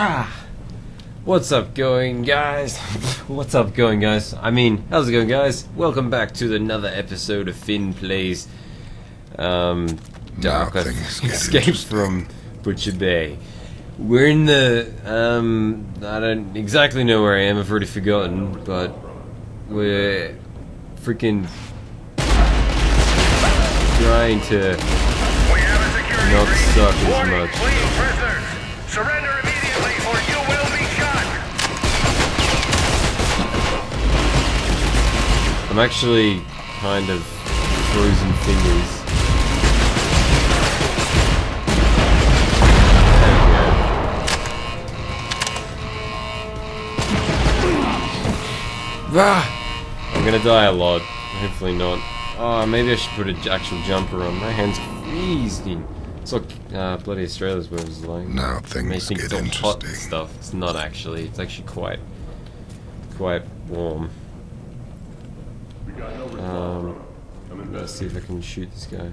Ah, what's up going guys? what's up going guys? I mean, how's it going guys? Welcome back to another episode of Finn Plays um, Dark things Escape from Butcher Bay. We're in the, um, I don't exactly know where I am, I've already forgotten, but we're freaking trying to We have a security Not suck as Warning, much. prisoners. Surrender I'm actually kind of frozen fingers. There we go. Ah! I'm gonna die a lot. Hopefully not. Oh, maybe I should put an actual jumper on. My hand's freezing. It's like uh, bloody Australia's where it was like. Now things get it's all hot interesting. stuff. It's not actually. It's actually quite, quite warm. Um, let's see if I can shoot this guy.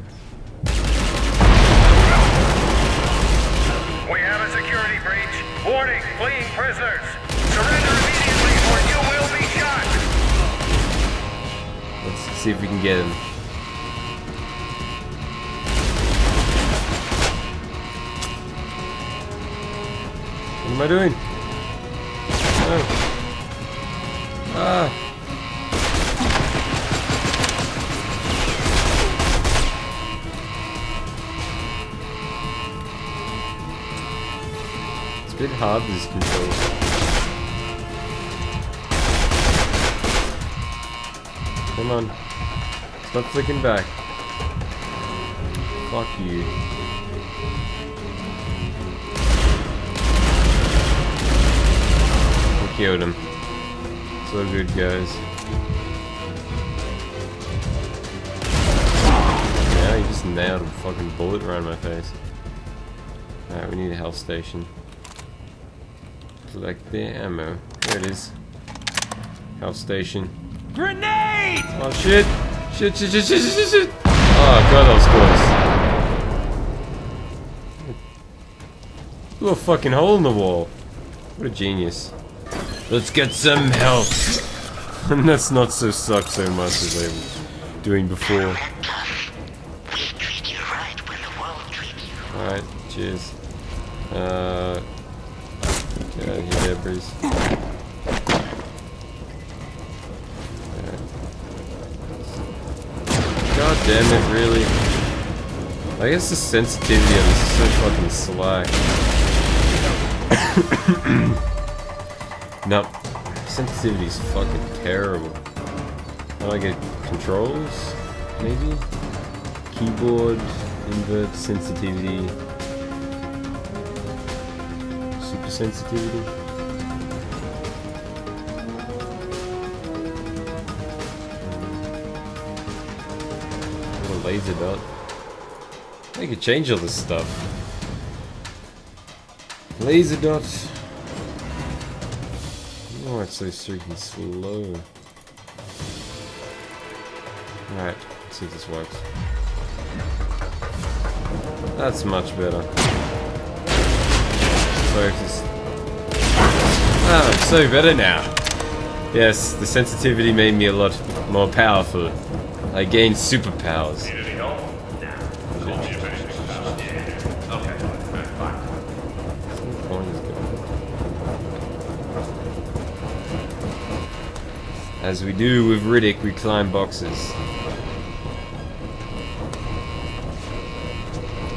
We have a security breach. Warning, fleeing prisoners. Surrender immediately or you will be shot. Let's see if we can get him. What am I doing? Hard, these controls. Come on. Stop flicking back. Fuck you. We killed him. So good, guys. Now he just nailed a fucking bullet around my face. Alright, we need a health station. Collect the ammo. There it is. Health station. Grenade! Oh shit! Shit, shit, shit, shit, shit, shit, shit! Oh god, that was close. Blew a fucking hole in the wall. What a genius. Let's get some help! and that's not so suck so much as I was doing before. We treat you right when the world treats you. Alright, cheers. Uh. Get out of here, Breeze. God damn it, really? I guess the sensitivity of this is so fucking slack. no, sensitivity is fucking terrible. How do I get controls? Maybe? Keyboard, invert sensitivity, sensitivity. What a laser dot. I could change all this stuff. Laser dot. Oh, it's so freaking slow. Alright, let's see if this works. That's much better. Focus. Oh, so better now. Yes, the sensitivity made me a lot more powerful. I gained superpowers. As we do with Riddick, we climb boxes.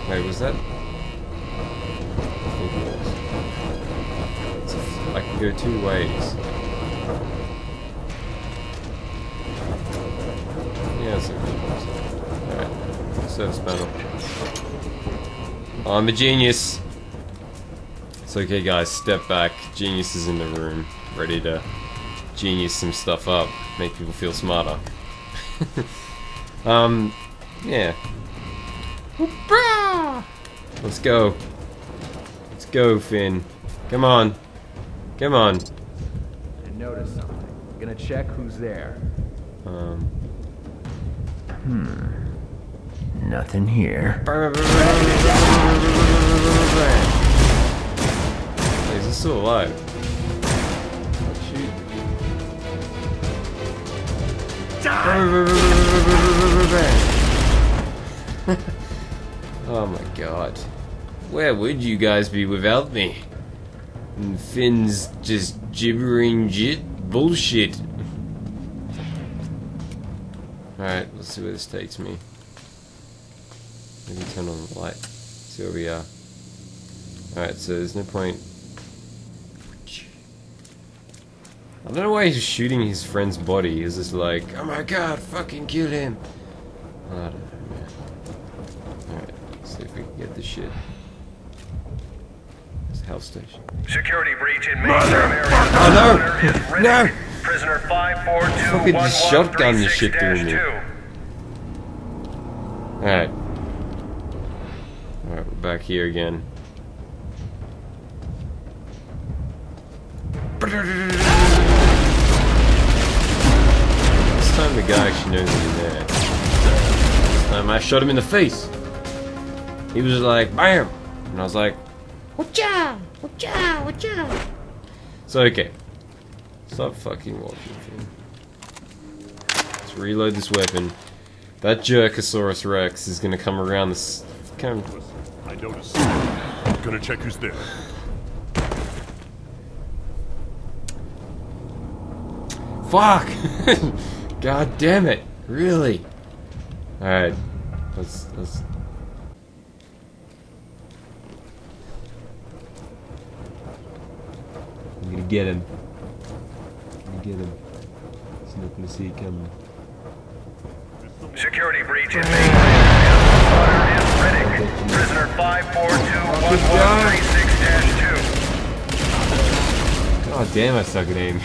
Wait, was that? Go two ways. Yeah. Alright, service panel. I'm a genius. It's okay, guys. Step back. Genius is in the room, ready to genius some stuff up, make people feel smarter. um, yeah. Let's go. Let's go, Finn. Come on. Come on. I noticed something. I'm Gonna check who's there. Um. Hmm. Nothing here. Wait, is this still alive. Shoot. oh my god. Where would you guys be without me? And Finn's just gibbering jit bullshit. Alright, let's see where this takes me. Maybe turn on the light. See where we are. Alright, so there's no point. I don't know why he's shooting his friend's body. He's just like, oh my god, fucking kill him. I don't know, man. Alright, see if we can get this shit. It's a health station. Security breach in mainframe area. Oh, no! Runner is Riddick. No! Prisoner Fucking just shotgun this shit through me. Alright. Alright, we're back here again. This time the guy actually knows he's there. This time I shot him in the face. He was like, BAM! And I was like, Wacha! Wacha! Wacha! So, okay. Stop fucking watching, Finn. Let's reload this weapon. That Jerkosaurus Rex is gonna come around this. Come. I noticed. Gonna check who's there. Fuck! God damn it! Really? Alright. Let's. Let's. I'm gonna get him. I'm gonna get him. He's not gonna see it coming. Security breach in mainframe area. Runner is Riddick. Prisoner 5421136-2. God damn, I suck at aim.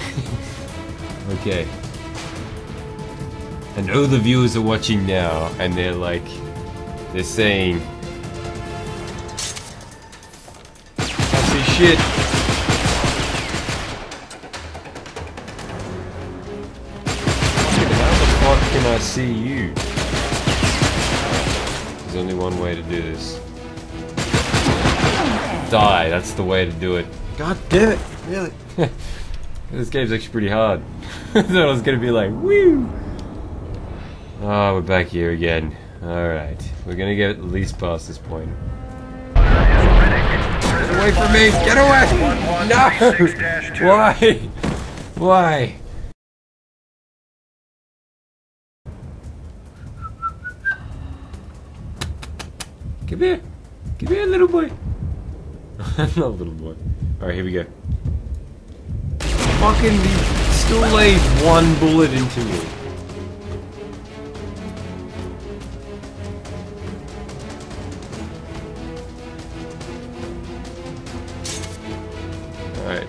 okay. And all the viewers are watching now, and they're like, they're saying, I see shit. See you? There's only one way to do this. Die, that's the way to do it. God damn it, really? this game's actually pretty hard. I thought I was gonna be like, woo! Oh, we're back here again. Alright, we're gonna get at least past this point. Get away from me! Get away! No! Why? Why? Come here! Come here, little boy! Not little boy. Alright, here we go. Fucking he still laid one bullet into me. Alright.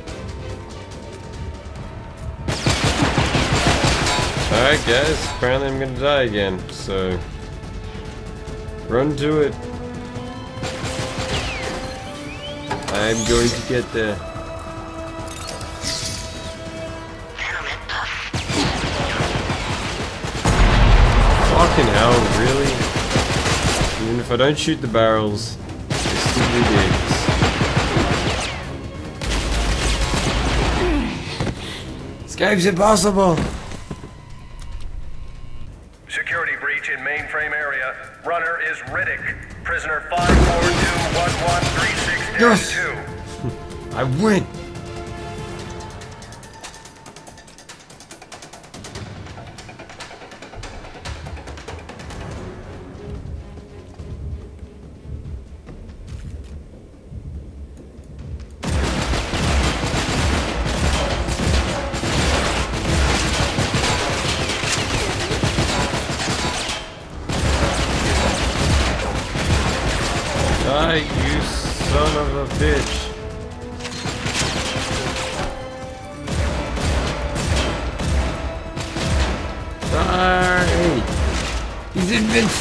Alright guys, apparently I'm gonna die again, so... Run to it. I'm going to get there. Fucking hell, really? Even if I don't shoot the barrels, they still do this. Escape's impossible! Security breach in mainframe area. Runner is Riddick. Prisoner 5421136-2. Yes! I win!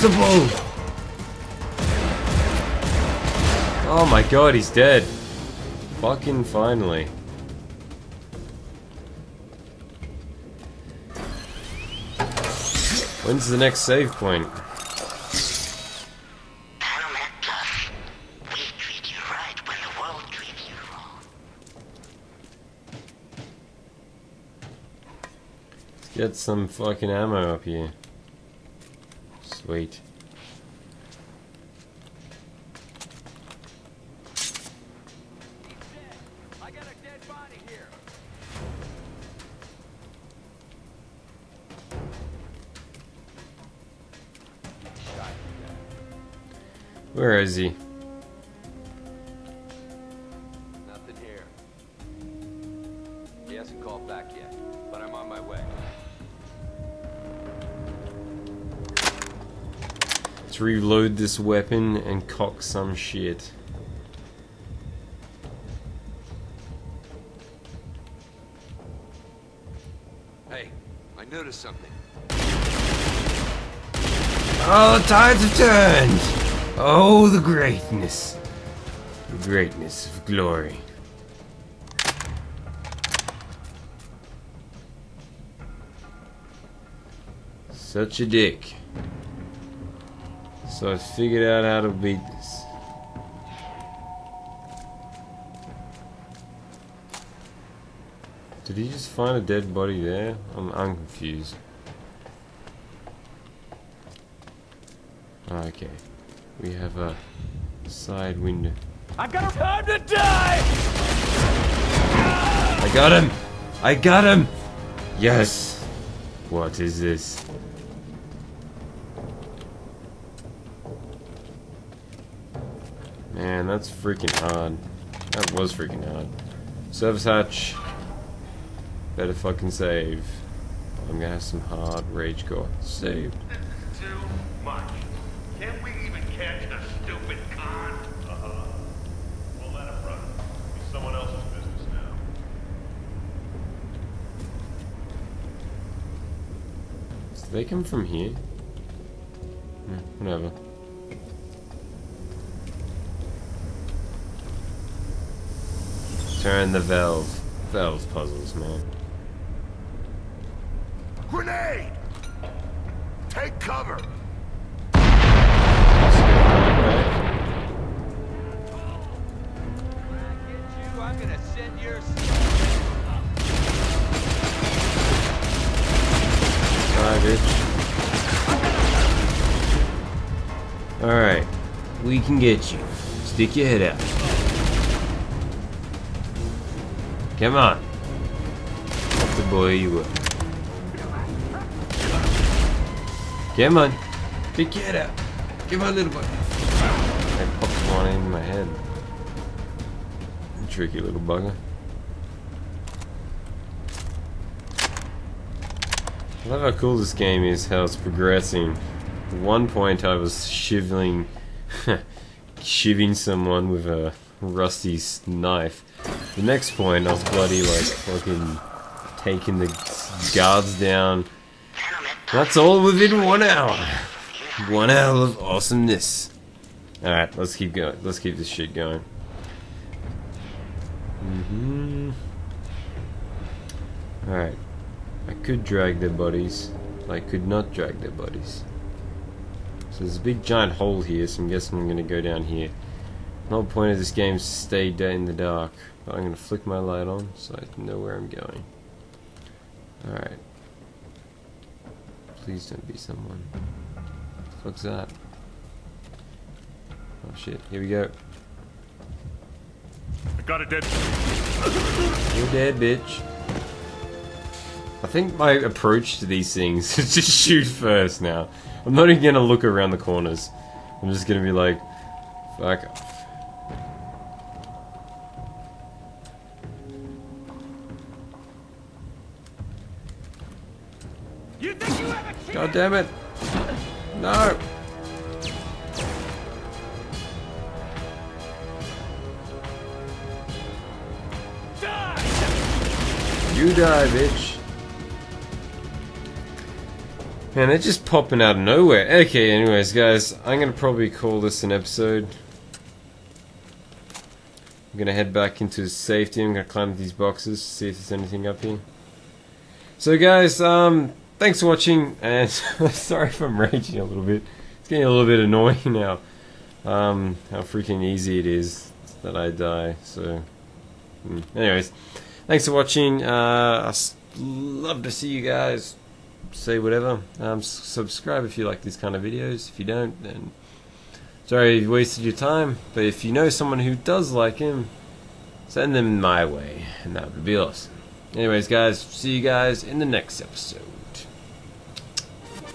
possible? Oh my god, he's dead. Fucking finally. When's the next save point? Let's get some fucking ammo up here. Sweet. Here. Where is he? Reload this weapon and cock some shit. Hey, I noticed something. Oh, the tides have turned! Oh, the greatness. The greatness of glory. Such a dick. So I figured out how to beat this. Did he just find a dead body there? I'm, I'm confused. Okay. We have a side window. I've got time to die! I got him! I got him! Yes! What is this? Man, that's freaking hard. That was freaking hard. Service hatch. Better fucking save. I'm gonna have some hard rage core. Saved. This is too much. Can't we even catch the stupid con? Uh-huh. We'll let him run. It's someone else's business now. Did they come from here? Hmm, whatever. Turn the valve. Valve puzzles, man. Grenade! Take cover! When I get you, I'm gonna send your Alright, bitch. Alright. We can get you. Stick your head out. Come on. That's the boy you were. Come on. Your head out. Come on, little boy. I popped one in my head. Tricky little bugger. I love how cool this game is, how it's progressing. At one point I was shivling, shivving someone with a rusty knife. The next point I was bloody like fucking taking the guards down. That's all within one hour. One hour of awesomeness. Alright, let's keep going. Let's keep this shit going. hmm Alright. I could drag their bodies. I could not drag their bodies. So there's a big giant hole here, so I'm guessing I'm gonna go down here. The whole point of this game is to stay dead in the dark. But I'm gonna flick my light on so I know where I'm going. Alright. Please don't be someone. What the fuck's that? Oh shit, here we go. I got a dead... You're dead, bitch. I think my approach to these things is just shoot first now. I'm not even gonna look around the corners. I'm just gonna be like, fuck God damn it! No! You die, bitch. Man, they're just popping out of nowhere. Okay, anyways, guys, I'm gonna probably call this an episode. I'm gonna head back into safety. I'm gonna climb these boxes, see if there's anything up here. So, guys, um, thanks for watching, and sorry if I'm raging a little bit. It's getting a little bit annoying now. Um, how freaking easy it is that I die. So, mm. anyways, thanks for watching. Uh, I love to see you guys say whatever. Um, subscribe if you like these kind of videos. If you don't, then sorry you wasted your time. But if you know someone who does like him, send them my way, and that would be awesome. Anyways, guys, see you guys in the next episode.